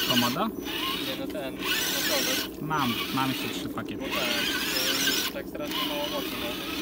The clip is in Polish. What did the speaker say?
Co, komodo? Nie no ten, kontroler. Mam, mam jeszcze trzy Bo pakiety. ten, to tak strasznie mało mocy ma. No.